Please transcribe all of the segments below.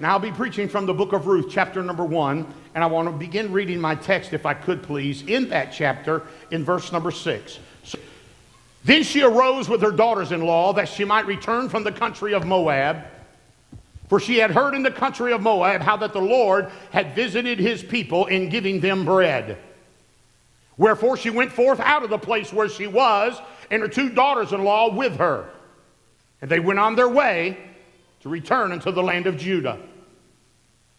Now, I'll be preaching from the book of Ruth, chapter number one, and I want to begin reading my text, if I could please, in that chapter, in verse number six. So, then she arose with her daughters in law that she might return from the country of Moab. For she had heard in the country of Moab how that the Lord had visited his people in giving them bread. Wherefore she went forth out of the place where she was, and her two daughters in law with her. And they went on their way to return unto the land of Judah.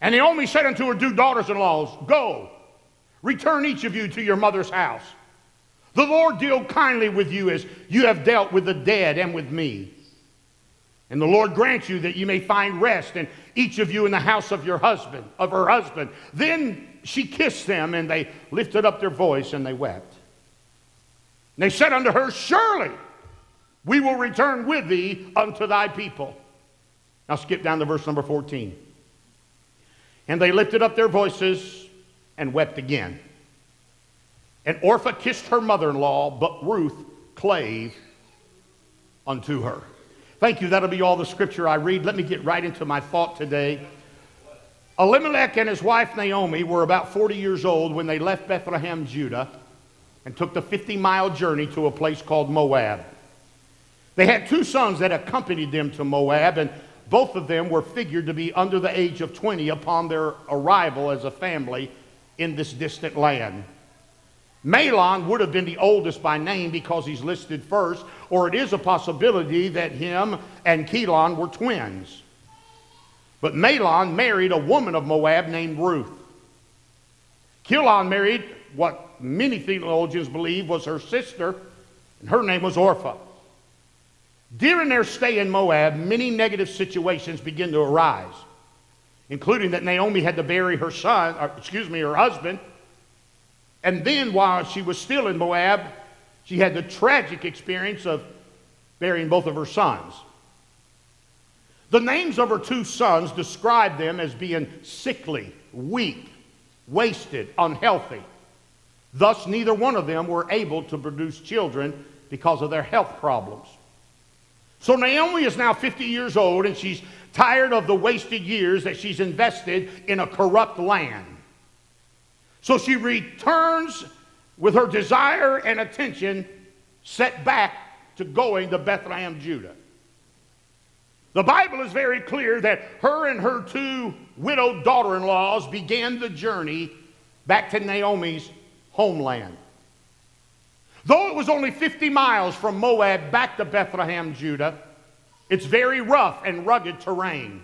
And Naomi said unto her two daughters in laws, Go, return each of you to your mother's house. The Lord deal kindly with you as you have dealt with the dead and with me. And the Lord grant you that you may find rest, and each of you in the house of your husband, of her husband. Then she kissed them, and they lifted up their voice and they wept. And they said unto her, Surely we will return with thee unto thy people. Now skip down to verse number 14. And they lifted up their voices and wept again. And Orpha kissed her mother in law, but Ruth clave unto her. Thank you. That'll be all the scripture I read. Let me get right into my thought today. Elimelech and his wife Naomi were about 40 years old when they left Bethlehem, Judah, and took the 50 mile journey to a place called Moab. They had two sons that accompanied them to Moab, and both of them were figured to be under the age of 20 upon their arrival as a family in this distant land. Mahlon would have been the oldest by name because he's listed first, or it is a possibility that him and Chelon were twins. But Mahlon married a woman of Moab named Ruth. Chelon married what many theologians believe was her sister, and her name was Orpah. During their stay in Moab, many negative situations begin to arise, including that Naomi had to bury her son, or, excuse me, her husband. And then while she was still in Moab, she had the tragic experience of burying both of her sons. The names of her two sons describe them as being sickly, weak, wasted, unhealthy. Thus, neither one of them were able to produce children because of their health problems. So Naomi is now 50 years old and she's tired of the wasted years that she's invested in a corrupt land. So she returns with her desire and attention set back to going to Bethlehem, Judah. The Bible is very clear that her and her two widowed daughter in laws began the journey back to Naomi's homeland. Though it was only 50 miles from Moab back to Bethlehem, Judah, it's very rough and rugged terrain.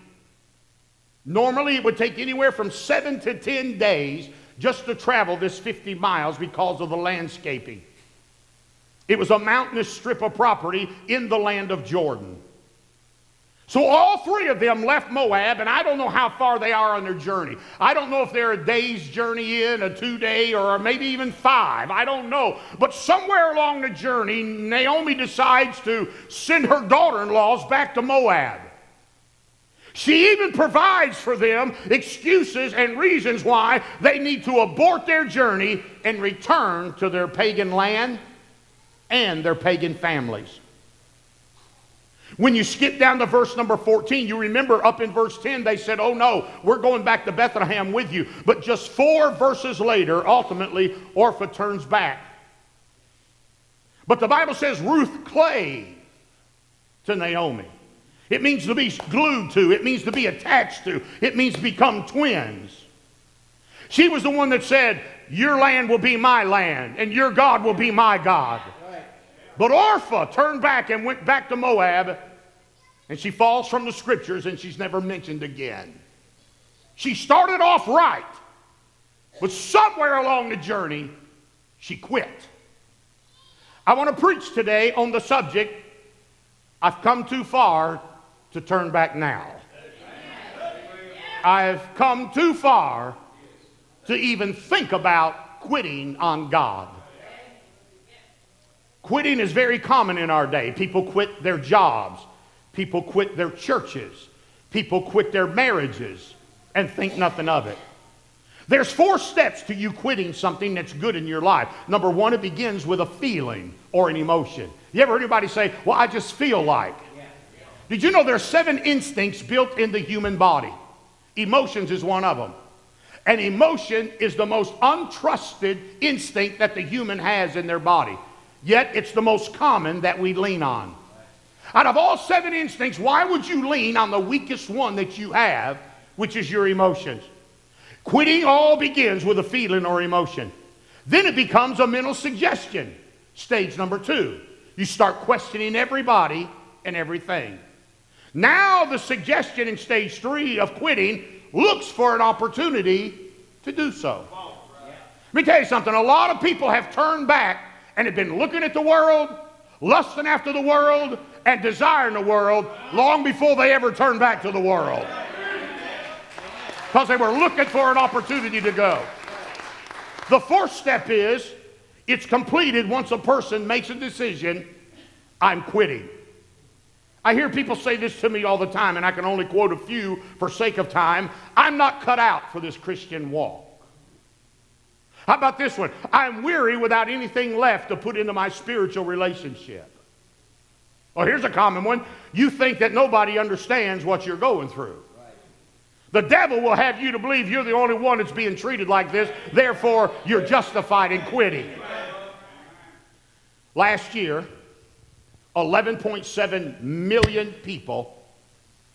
Normally, it would take anywhere from seven to 10 days just to travel this 50 miles because of the landscaping. It was a mountainous strip of property in the land of Jordan. So all three of them left Moab, and I don't know how far they are on their journey. I don't know if they're a day's journey in, a two day, or maybe even five. I don't know. But somewhere along the journey, Naomi decides to send her daughter in laws back to Moab. She even provides for them excuses and reasons why they need to abort their journey and return to their pagan land and their pagan families. When you skip down to verse number 14, you remember up in verse 10, they said, Oh no, we're going back to Bethlehem with you. But just four verses later, ultimately, Orpha turns back. But the Bible says Ruth clave to Naomi. It means to be glued to, it means to be attached to, it means become twins. She was the one that said, Your land will be my land, and your God will be my God. But Orpha turned back and went back to Moab and she falls from the scriptures and she's never mentioned again. She started off right, but somewhere along the journey, she quit. I want to preach today on the subject I've come too far to turn back now. I've come too far to even think about quitting on God. Quitting is very common in our day. People quit their jobs. People quit their churches. People quit their marriages and think nothing of it. There's four steps to you quitting something that's good in your life. Number one, it begins with a feeling or an emotion. You ever heard anybody say, Well, I just feel like? Did you know there are seven instincts built in the human body? Emotions is one of them. And emotion is the most untrusted instinct that the human has in their body. Yet it's the most common that we lean on. Out of all seven instincts, why would you lean on the weakest one that you have, which is your emotions? Quitting all begins with a feeling or emotion. Then it becomes a mental suggestion. Stage number two. You start questioning everybody and everything. Now, the suggestion in stage three of quitting looks for an opportunity to do so. Let me tell you something. A lot of people have turned back and had been looking at the world, lusting after the world, and desiring the world long before they ever turned back to the world. Because they were looking for an opportunity to go. The fourth step is it's completed once a person makes a decision I'm quitting. I hear people say this to me all the time, and I can only quote a few for sake of time. I'm not cut out for this Christian walk. How about this one? I'm weary without anything left to put into my spiritual relationship. Well, here's a common one. You think that nobody understands what you're going through. The devil will have you to believe you're the only one that's being treated like this, therefore, you're justified in quitting. Last year, 11.7 million people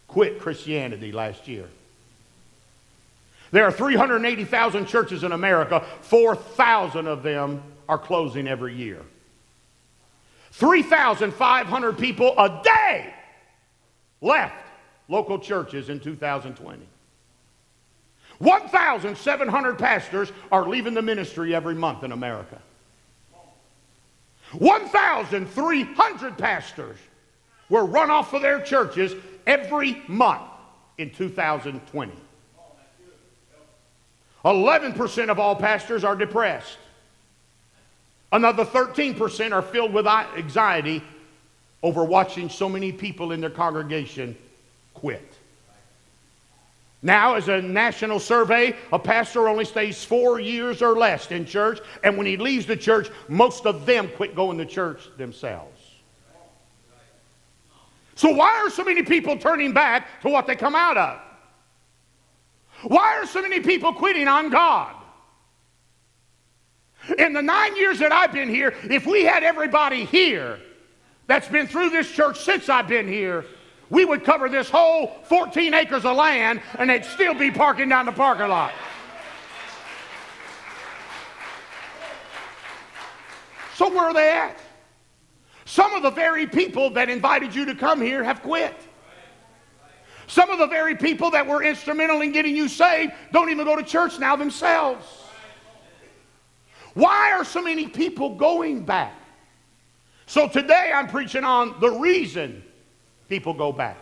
quit Christianity last year. There are 380,000 churches in America, 4,000 of them are closing every year. 3,500 people a day left local churches in 2020. 1,700 pastors are leaving the ministry every month in America. 1,300 pastors were run off of their churches every month in 2020. 11% of all pastors are depressed. Another 13% are filled with anxiety over watching so many people in their congregation quit. Now, as a national survey, a pastor only stays four years or less in church, and when he leaves the church, most of them quit going to church themselves. So, why are so many people turning back to what they come out of? Why are so many people quitting on God? In the nine years that I've been here, if we had everybody here that's been through this church since I've been here, we would cover this whole 14 acres of land and they'd still be parking down the parking lot. So, where are they at? Some of the very people that invited you to come here have quit. Some of the very people that were instrumental in getting you saved don't even go to church now themselves. Why are so many people going back? So today I'm preaching on the reason people go back.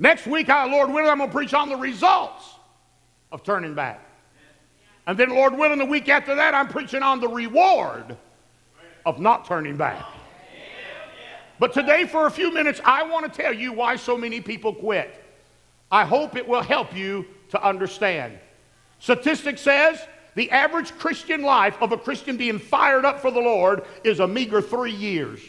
Next week, I, Lord willing, I'm going to preach on the results of turning back. And then, Lord willing, the week after that, I'm preaching on the reward of not turning back. But today, for a few minutes, I want to tell you why so many people quit. I hope it will help you to understand. Statistics says the average Christian life of a Christian being fired up for the Lord is a meager three years.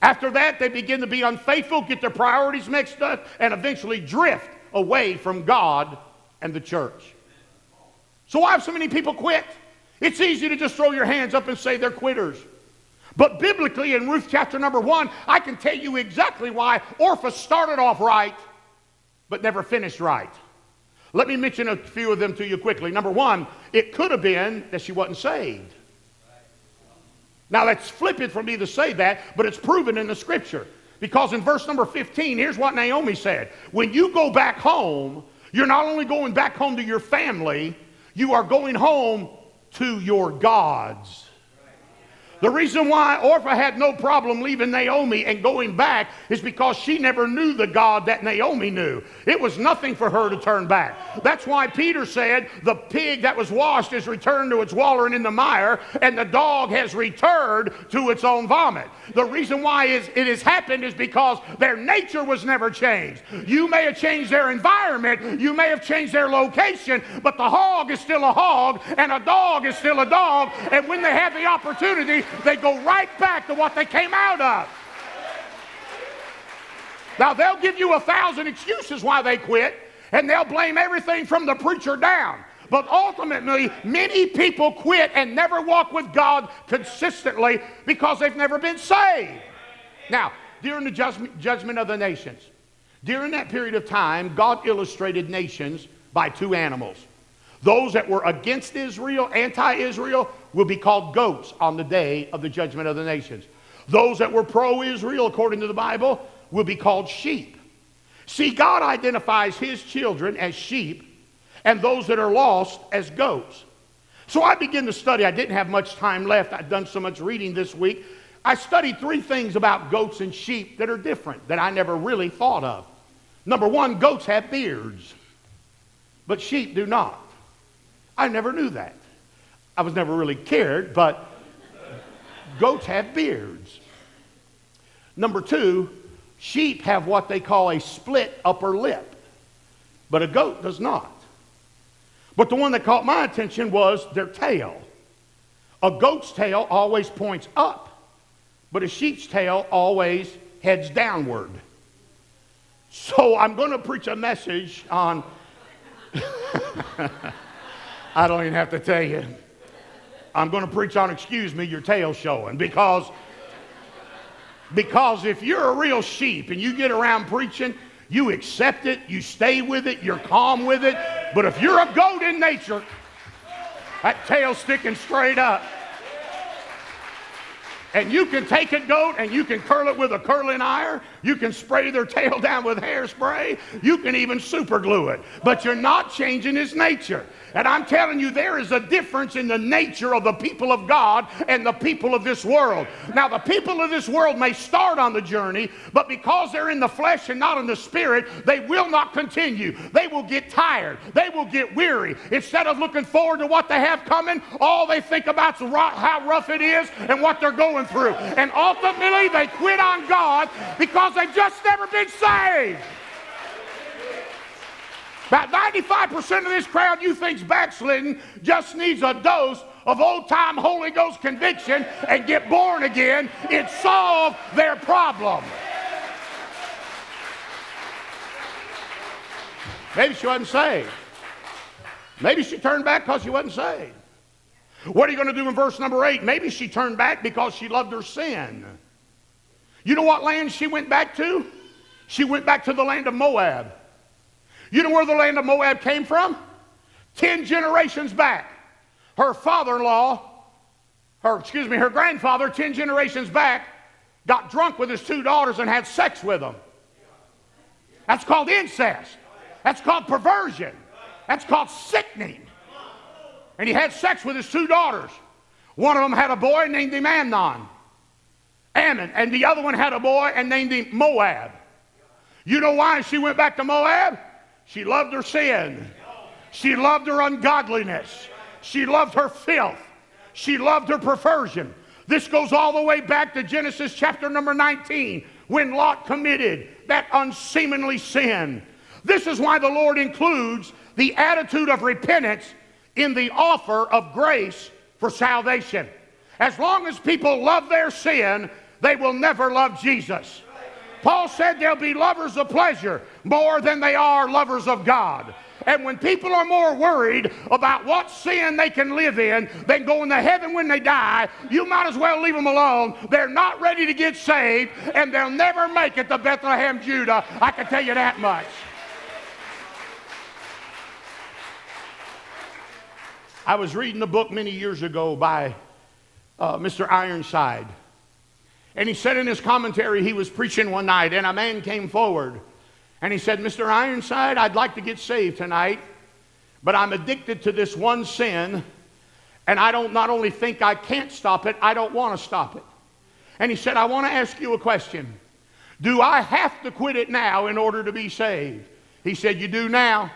After that, they begin to be unfaithful, get their priorities mixed up, and eventually drift away from God and the church. So, why have so many people quit? It's easy to just throw your hands up and say they're quitters. But biblically, in Ruth chapter number one, I can tell you exactly why Orpah started off right, but never finished right. Let me mention a few of them to you quickly. Number one, it could have been that she wasn't saved. Now that's flippant for me to say that, but it's proven in the scripture. Because in verse number 15, here's what Naomi said When you go back home, you're not only going back home to your family, you are going home to your gods. The reason why Orpha had no problem leaving Naomi and going back is because she never knew the God that Naomi knew. It was nothing for her to turn back. That's why Peter said, The pig that was washed is returned to its wallowing in the mire, and the dog has returned to its own vomit. The reason why it has happened is because their nature was never changed. You may have changed their environment, you may have changed their location, but the hog is still a hog, and a dog is still a dog, and when they have the opportunity, they go right back to what they came out of. Now, they'll give you a thousand excuses why they quit, And they'll blame everything from the preacher down. But ultimately, many people quit and never walk with God consistently because they've never been saved. Now, during the judgment of the nations, during that period of time, God illustrated nations by two animals. Those that were against Israel, anti Israel, will be called goats on the day of the judgment of the nations. Those that were pro Israel, according to the Bible, will be called sheep. See, God identifies his children as sheep and those that are lost as goats. So I began to study. I didn't have much time left. I'd done so much reading this week. I studied three things about goats and sheep that are different that I never really thought of. Number one, goats have beards, but sheep do not. I never knew that. I was never really cared, but goats have beards. Number two, sheep have what they call a split upper lip, but a goat does not. But the one that caught my attention was their tail. A goat's tail always points up, but a sheep's tail always heads downward. So I'm going to preach a message on. I don't even have to tell you. I'm going to preach on, excuse me, your tail showing because because if you're a real sheep and you get around preaching, you accept it, you stay with it, you're calm with it. But if you're a goat in nature, that tail sticking straight up. And you can take a goat and you can curl it with a curling iron. You can spray their tail down with hairspray. You can even super glue it. But you're not changing his nature. And I'm telling you, there is a difference in the nature of the people of God and the people of this world. Now, the people of this world may start on the journey, but because they're in the flesh and not in the spirit, they will not continue. They will get tired. They will get weary. Instead of looking forward to what they have coming, all they think about is how rough it is and what they're going through. And ultimately, they quit on God because they've just never been saved. About 95% of this crowd you think's backslidden just needs a dose of old time Holy Ghost conviction and get born again. It solved their problem. Maybe she wasn't saved. Maybe she turned back because she wasn't saved. What are you going to do in verse number eight? Maybe she turned back because she loved her sin. You know what land she went back to? She went back to the land of Moab. You know where the land of Moab came from? Ten generations back. Her father in law, her, excuse me, her grandfather, ten generations back, got drunk with his two daughters and had sex with them. That's called incest. That's called perversion. That's called sickening. And he had sex with his two daughters. One of them had a boy named him Amnon. Ammon. And the other one had a boy and named him Moab. You know why she went back to Moab? She loved her sin. She loved her ungodliness. She loved her filth. She loved her perversion. This goes all the way back to Genesis chapter number 19 when Lot committed that unseemly sin. This is why the Lord includes the attitude of repentance in the offer of grace for salvation. As long as people love their sin, they will never love Jesus. Paul said they'll be lovers of pleasure more than they are lovers of God. And when people are more worried about what sin they can live in than going to heaven when they die, you might as well leave them alone. They're not ready to get saved, and they'll never make it to Bethlehem, Judah. I can tell you that much. I was reading a book many years ago by uh, Mr. Ironside. And he said in his commentary, he was preaching one night, and a man came forward. And he said, Mr. Ironside, I'd like to get saved tonight, but I'm addicted to this one sin, and I don't not only think I can't stop it, I don't want to stop it. And he said, I want to ask you a question. Do I have to quit it now in order to be saved? He said, You do now.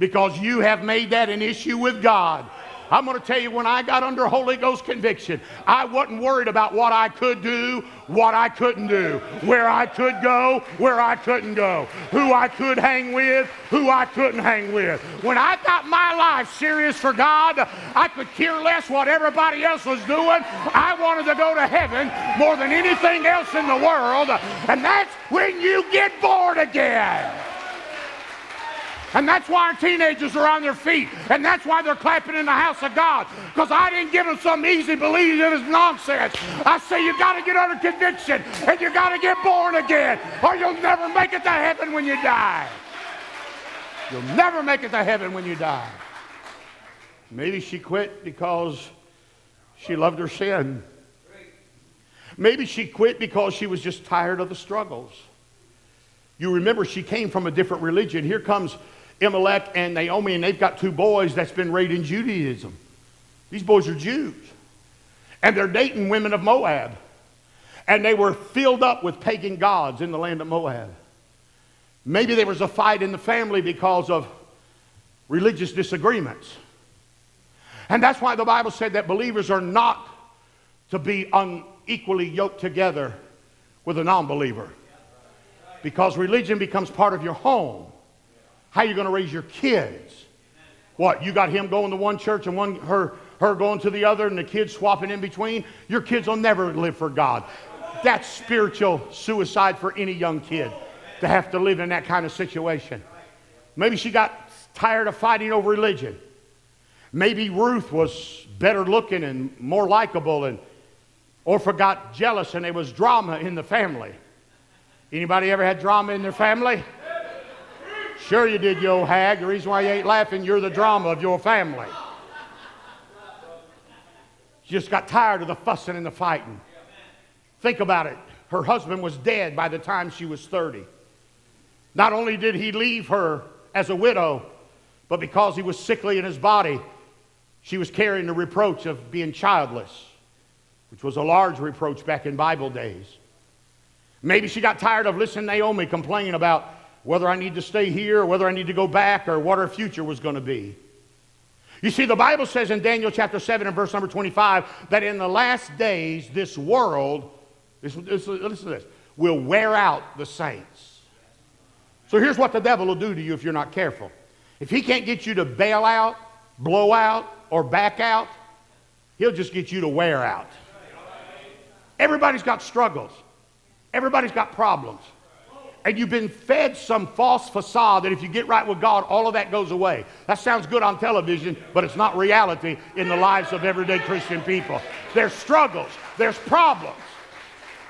Because you have made that an issue with God. I'm going to tell you, when I got under Holy Ghost conviction, I wasn't worried about what I could do, what I couldn't do, where I could go, where I couldn't go, who I could hang with, who I couldn't hang with. When I got my life serious for God, I could care less what everybody else was doing. I wanted to go to heaven more than anything else in the world. And that's when you get born again. And that's why our teenagers are on their feet. And that's why they're clapping in the house of God. Because I didn't give them some easy believing it is nonsense. I say you got to get under conviction and you got to get born again or you'll never make it to heaven when you die. You'll never make it to heaven when you die. Maybe she quit because she loved her sin. Maybe she quit because she was just tired of the struggles. You remember she came from a different religion. Here comes Elimelech and Naomi, and they've got two boys that's been raised in Judaism. These boys are Jews. And they're dating women of Moab. And they were filled up with pagan gods in the land of Moab. Maybe there was a fight in the family because of religious disagreements. And that's why the Bible said that believers are not to be unequally yoked together with a non believer. Because religion becomes part of your home. How are you going to raise your kids? What, you got him going to one church and one her her going to the other and the kids swapping in between? Your kids will never live for God. That's spiritual suicide for any young kid to have to live in that kind of situation. Maybe she got tired of fighting over religion. Maybe Ruth was better looking and more likable and or forgot jealous and there was drama in the family. Anybody ever had drama in their family? Sure you did, you old hag. The reason why you ain't laughing, you're the drama of your family. She just got tired of the fussing and the fighting. Think about it. Her husband was dead by the time she was 30. Not only did he leave her as a widow, but because he was sickly in his body, she was carrying the reproach of being childless, which was a large reproach back in Bible days. Maybe she got tired of listening to Naomi complain about whether I need to stay here or whether I need to go back or what our future was going to be. You see, the Bible says in Daniel chapter 7 and verse number 25 that in the last days, this world, this, this, listen to this, will wear out the saints. So here's what the devil will do to you if you're not careful. If he can't get you to bail out, blow out, or back out, he'll just get you to wear out. Everybody's got struggles. Everybody's got problems and you've been fed some false facade that if you get right with God, all of that goes away. That sounds good on television, but it's not reality in the lives of everyday Christian people. There's struggles, there's problems.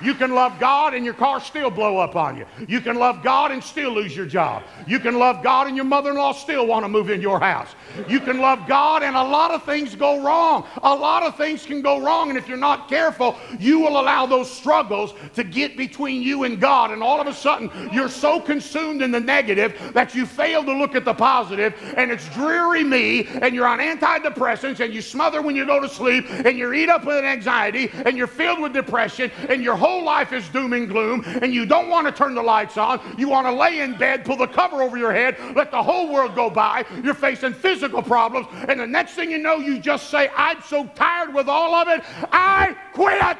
You can love God and your car still blow up on you. You can love God and still lose your job. You can love God and your mother in law still want to move in your house. You can love God and a lot of things go wrong. A lot of things can go wrong, and if you're not careful, you will allow those struggles to get between you and God. And all of a sudden, you're so consumed in the negative that you fail to look at the positive, and it's dreary me, and you're on antidepressants, and you smother when you go to sleep, and you're eat up with anxiety, and you're filled with depression, and your whole life is doom and gloom, and you don't want to turn the lights on. You want to lay in bed, pull the cover over your head, let the whole world go by. You're facing physical problems, and the next thing you know, you just say, I'm so tired with all of it, I quit.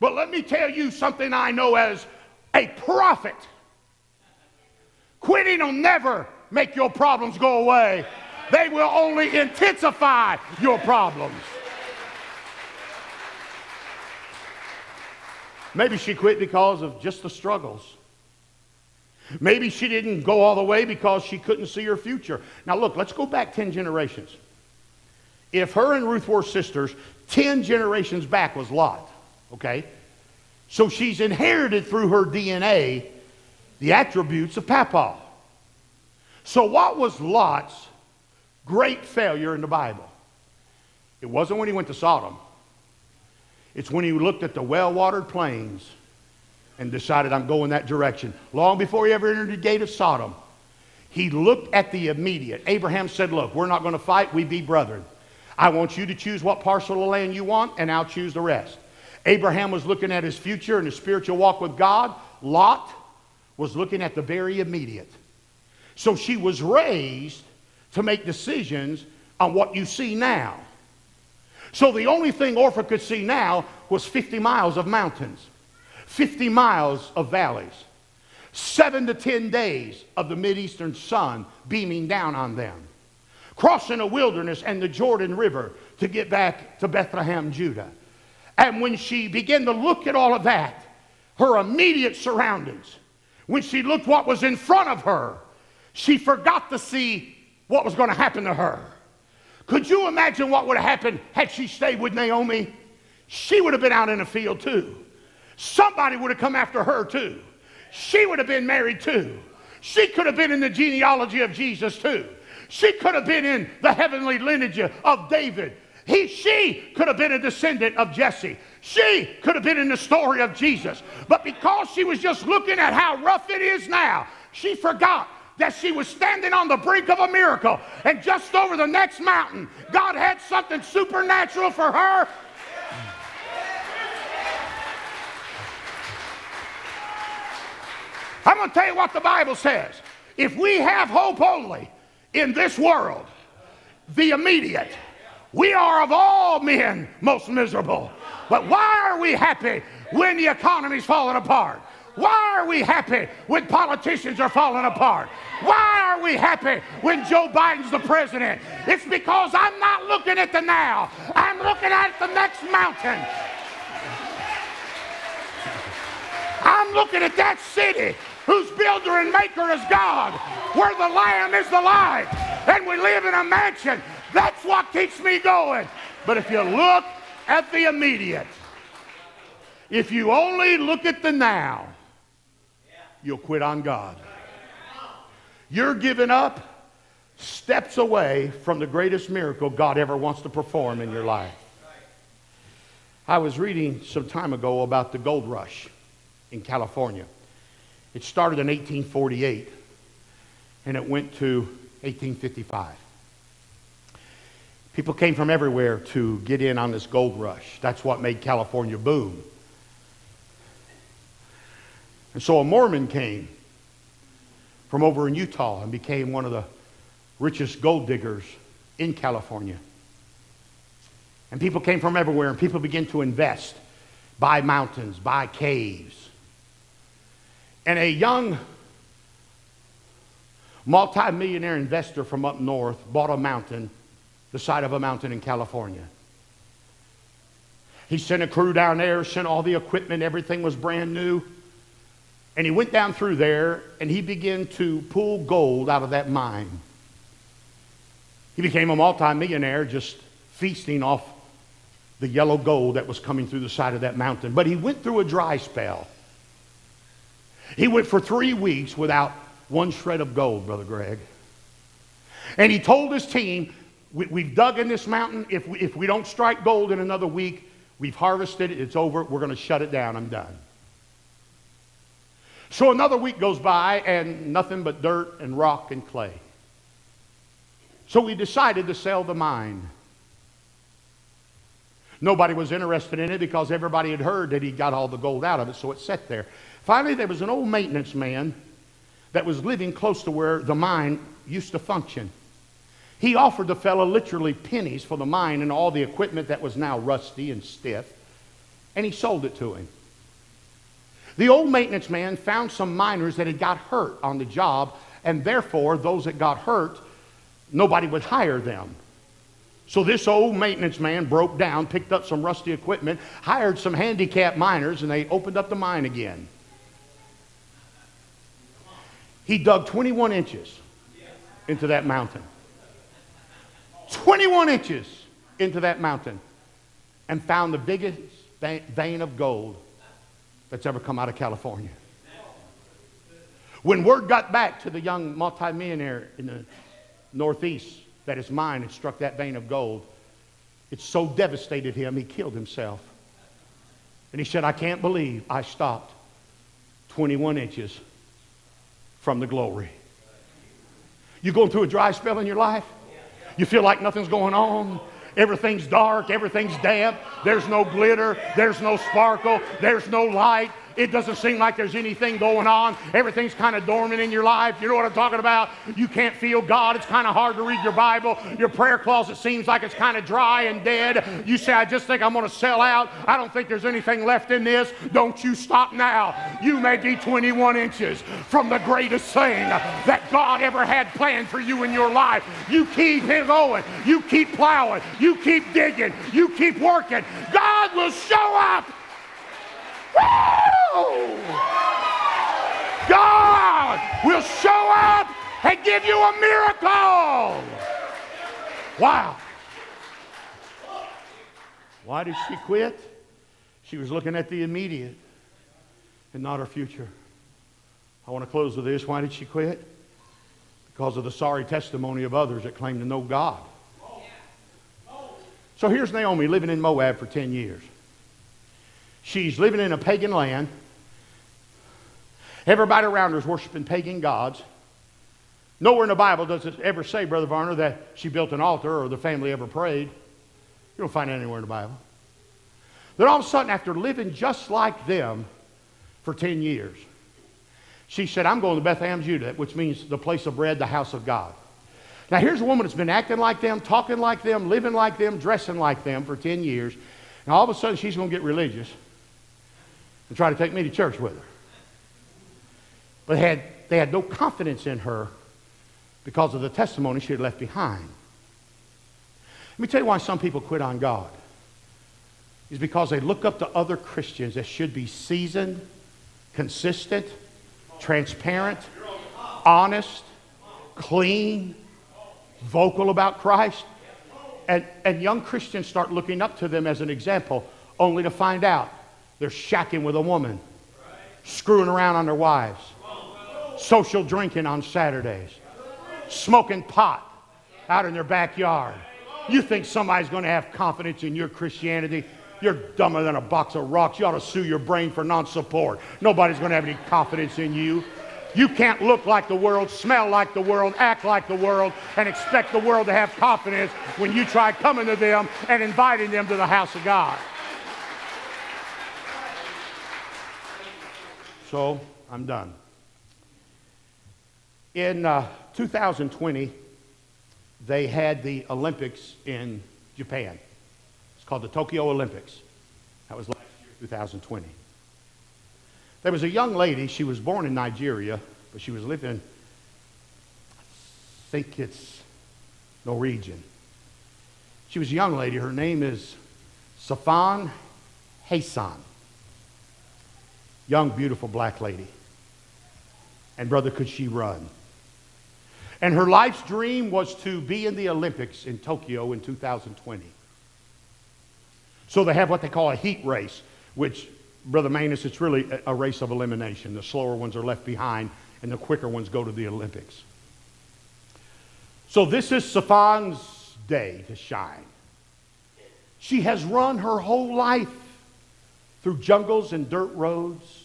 But let me tell you something I know as a prophet. Quitting will never make your problems go away. They will only intensify your problems. Maybe she quit because of just the struggles. Maybe she didn't go all the way because she couldn't see her future. Now, look, let's go back 10 generations. If her and Ruth were sisters, 10 generations back was Lot, okay? So she's inherited through her DNA the attributes of Papa. So, what was Lot's great failure in the Bible? It wasn't when he went to Sodom. It's when he looked at the well watered plains and decided, I'm going that direction. Long before he ever entered the gate of Sodom, he looked at the immediate. Abraham said, Look, we're not going to fight, we be brethren. I want you to choose what parcel of land you want, and I'll choose the rest. Abraham was looking at his future and his spiritual walk with God. Lot was looking at the very immediate. So she was raised to make decisions on what you see now. So the only thing Orpha could see now was 50 miles of mountains, 50 miles of valleys, seven to 10 days of the Mideastern sun beaming down on them, crossing a wilderness and the Jordan River to get back to Bethlehem, Judah. And when she began to look at all of that, her immediate surroundings when she looked what was in front of her, she forgot to see what was going to happen to her. Could you imagine what would have happened had she stayed with Naomi? She would have been out in the field too. Somebody would have come after her too. She would have been married too. She could have been in the genealogy of Jesus too. She could have been in the heavenly lineage of David. He, she could have been a descendant of Jesse. She could have been in the story of Jesus. But because she was just looking at how rough it is now, she forgot that she was standing on the brink of a miracle. And just over the next mountain, God had something supernatural for her. I'm going to tell you what the Bible says. If we have hope only in this world, the immediate, we are of all men most miserable. But why are we happy when the economy's falling apart? Why are we happy when politicians are falling apart? Why are we happy when Joe Biden's the president? It's because I'm not looking at the now. I'm looking at the next mountain. I'm looking at that city whose builder and maker is God, where the Lamb is the light, and we live in a mansion that's what keeps me going. But if you look at the immediate, if you only look at the now, you'll quit on God. You're giving up steps away from the greatest miracle God ever wants to perform in your life. I was reading some time ago about the gold rush in California. It started in 1848 and it went to 1855. People came from everywhere to get in on this gold rush. That's what made California boom. And so a Mormon came from over in Utah and became one of the richest gold diggers in California. And people came from everywhere, and people began to invest, buy mountains, buy caves. And a young multimillionaire investor from up north bought a mountain the side of a mountain in California. He sent a crew down there, sent all the equipment, everything was brand new. And he went down through there and he began to pull gold out of that mine. He became a multimillionaire just feasting off the yellow gold that was coming through the side of that mountain. But he went through a dry spell. He went for three weeks without one shred of gold, Brother Greg. And he told his team, we, have dug in this mountain. If we, if we don't strike gold in another week, we've harvested it. It's over. We're going to shut it down. I'm done. So another week goes by and nothing but dirt and rock and clay. So we decided to sell the mine. Nobody was interested in it because everybody had heard that he got all the gold out of it, so it sat there. Finally, there was an old maintenance man that was living close to where the mine used to function. He offered the fellow literally pennies for the mine and all the equipment that was now rusty and stiff, and he sold it to him. The old maintenance man found some miners that had got hurt on the job, and therefore, those that got hurt, nobody would hire them. So this old maintenance man broke down, picked up some rusty equipment, hired some handicapped miners, and they opened up the mine again. He dug 21 inches into that mountain. 21 inches into that mountain and found the biggest vein of gold that's ever come out of California. When word got back to the young multimillionaire in the Northeast that his mind had struck that vein of gold, it so devastated him, he killed himself. And he said, I can't believe I stopped 21 inches from the glory. You going through a dry spell in your life? You feel like nothing's going on. Everything's dark, everything's damp, there's no glitter, there's no sparkle, there's no light. It doesn't seem like there's anything going on. Everything's kind of dormant in your life. You know what I'm talking about? You can't feel God. It's kind of hard to read your Bible. Your prayer closet seems like it's kind of dry and dead. You say, I just think I'm going to sell out. I don't think there's anything left in this. Don't you stop now. You may be 21 inches from the greatest thing that God ever had planned for you in your life. You keep going. You keep plowing. You keep digging. You keep working. God will show up. Woo! God will show up and give you a miracle. Wow. Why did she quit? She was looking at the immediate and not her future. I want to close with this. Why did she quit? Because of the sorry testimony of others that claim to know God. So here's Naomi living in Moab for 10 years. She's living in a pagan land. Everybody around her is worshiping pagan gods. Nowhere in the Bible does it ever say, Brother Varner, that she built an altar or the family ever prayed. You don't find it anywhere in the Bible. Then all of a sudden, after living just like them for 10 years, she said, I'm going to Bethlehem, Judah, which means the place of bread, the house of God. Now, here's a woman that's been acting like them, talking like them, living like them, dressing like them for 10 years. And all of a sudden, she's going to get religious and try to take me to church with her. But had, they had no confidence in her because of the testimony she had left behind. Let me tell you why some people quit on God. Is because they look up to other Christians that should be seasoned, consistent, transparent, honest, clean, vocal about Christ. And, and young Christians start looking up to them as an example, only to find out they're shacking with a woman, screwing around on their wives, social drinking on Saturdays, smoking pot out in their backyard. You think somebody's going to have confidence in your Christianity? You're dumber than a box of rocks. You ought to sue your brain for non support. Nobody's going to have any confidence in you. You can't look like the world, smell like the world, act like the world, and expect the world to have confidence when you try coming to them and inviting them to the house of God. So I'm done. In uh, 2020, they had the Olympics in Japan. It's called the Tokyo Olympics. That was last year, 2020. There was a young lady, she was born in Nigeria, but she was living, I think it's Norwegian. She was a young lady. Her name is Sifan Hassan. Young, beautiful black lady. And brother, could she run? And her life's dream was to be in the Olympics in Tokyo in 2020. So they have what they call a heat race, which, Brother Manus, it's really a race of elimination. The slower ones are left behind, and the quicker ones go to the Olympics. So this is Sifan's day to shine. She has run her whole life through jungles and dirt roads,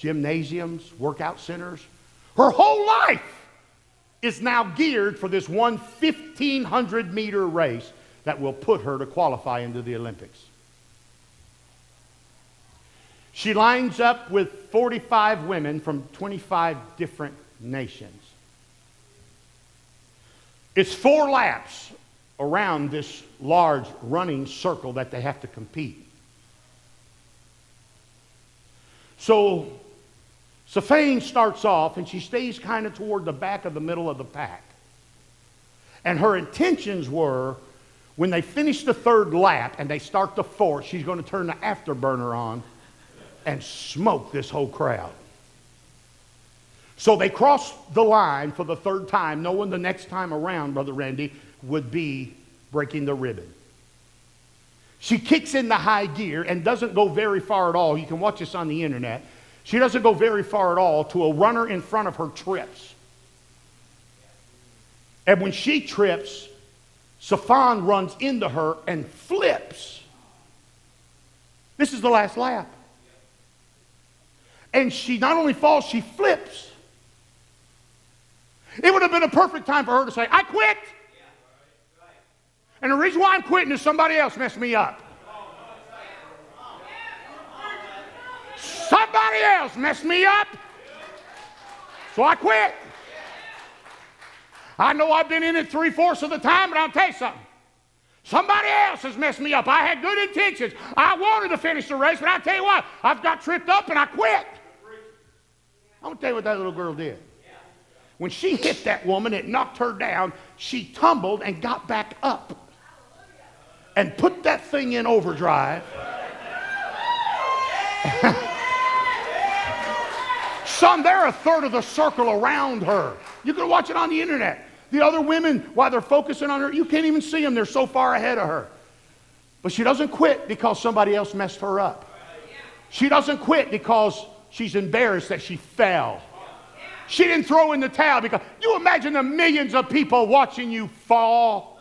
gymnasiums, workout centers. Her whole life is now geared for this one 1,500 meter race that will put her to qualify into the Olympics. She lines up with 45 women from 25 different nations. It's four laps around this large running circle that they have to compete. So Sifan starts off and she stays kind of toward the back of the middle of the pack. And her intentions were when they finish the third lap and they start the fourth, she's going to turn the afterburner on and smoke this whole crowd. So they cross the line for the third time, knowing the next time around, Brother Randy, would be breaking the ribbon. She kicks in the high gear and doesn't go very far at all. You can watch this on the internet. She doesn't go very far at all to a runner in front of her trips. And when she trips, Sifan runs into her and flips. This is the last lap. And she not only falls, she flips. It would have been a perfect time for her to say, I quit. And the reason why I'm quitting is somebody else messed me up. Somebody else messed me up. So I quit. I know I've been in it three fourths of the time, but I'll tell you something. Somebody else has messed me up. I had good intentions. I wanted to finish the race, but I tell you what, I've got tripped up and I quit. I'm going to tell you what that little girl did. When she hit that woman, it knocked her down. She tumbled and got back up and put that thing in overdrive. Son, they're a third of the circle around her. You can watch it on the internet. The other women, while they're focusing on her, you can't even see them. They're so far ahead of her. But she doesn't quit because somebody else messed her up. She doesn't quit because she's embarrassed that she fell. She didn't throw in the towel because you imagine the millions of people watching you fall.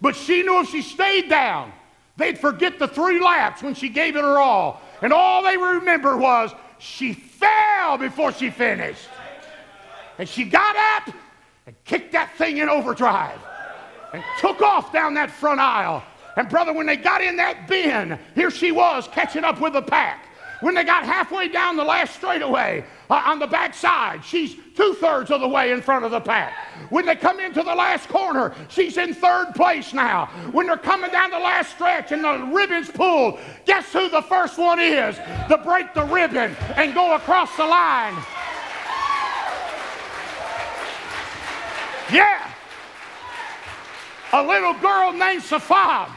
But she knew if she stayed down, they'd forget the three laps when she gave it her all. And all they remember was she fell before she finished. And she got up and kicked that thing in overdrive and took off down that front aisle. And brother, when they got in that bin, here she was catching up with the pack. When they got halfway down the last straightaway uh, on the back side, she's two thirds of the way in front of the pack. When they come into the last corner, she's in third place now. When they're coming down the last stretch and the ribbon's pulled, guess who the first one is to break the ribbon and go across the line? Yeah. A little girl named Sifan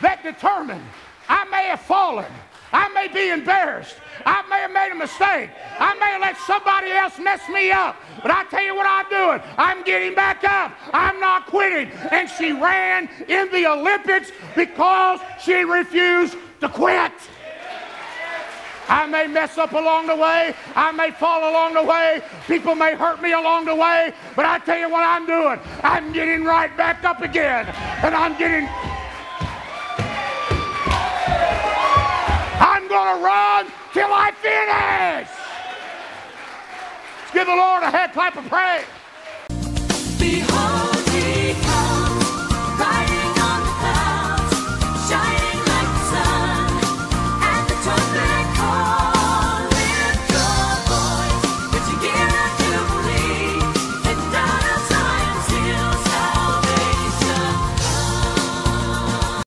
that determined I may have fallen. I may be embarrassed. I may have made a mistake. I may have let somebody else mess me up. But I tell you what I'm doing. I'm getting back up. I'm not quitting. And she ran in the Olympics because she refused to quit. I may mess up along the way. I may fall along the way. People may hurt me along the way. But I tell you what I'm doing. I'm getting right back up again. And I'm getting. I'm going to run till I finish. Let's give the Lord a head clap of praise. Behold.